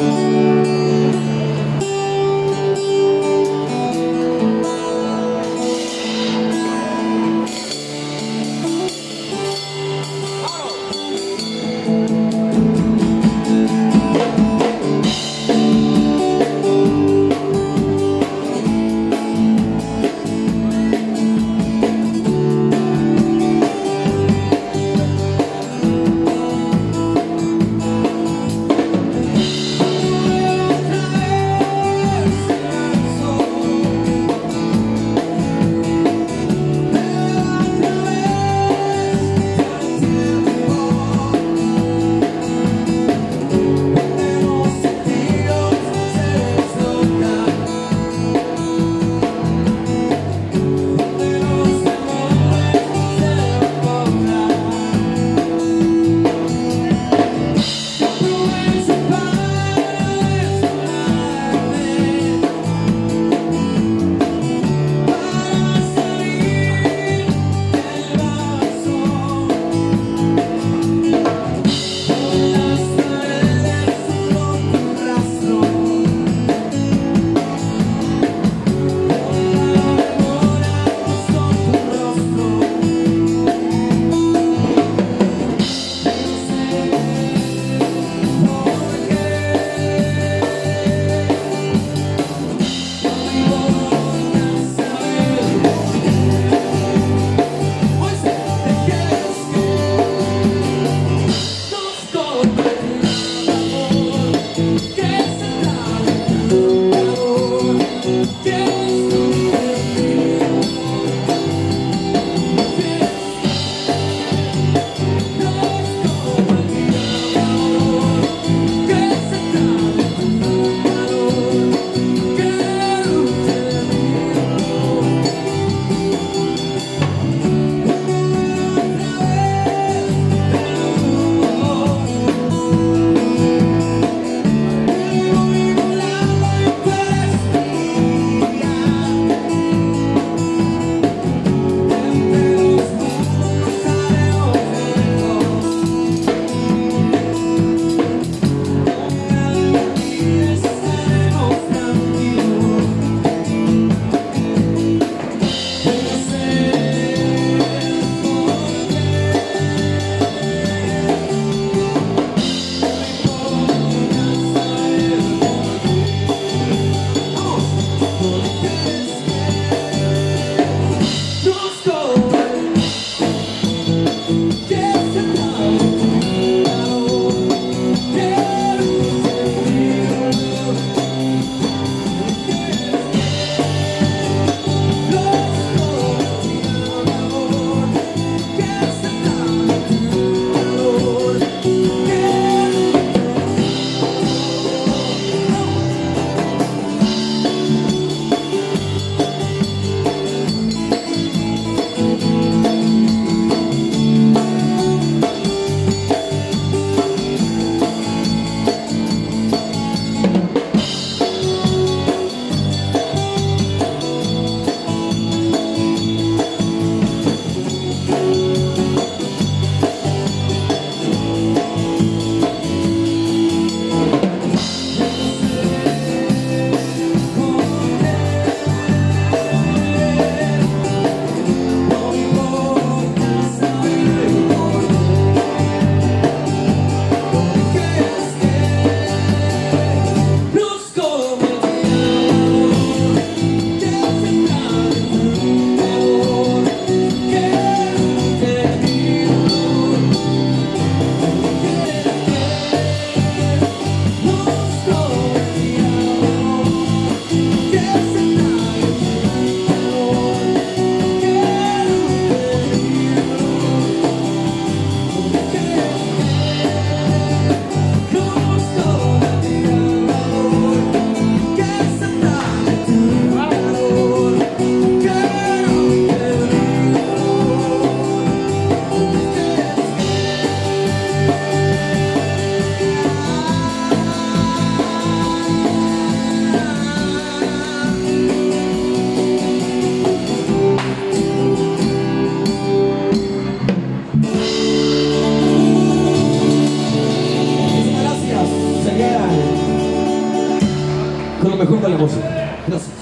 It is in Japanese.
Bye. Yeah. Me junto a la música. Gracias.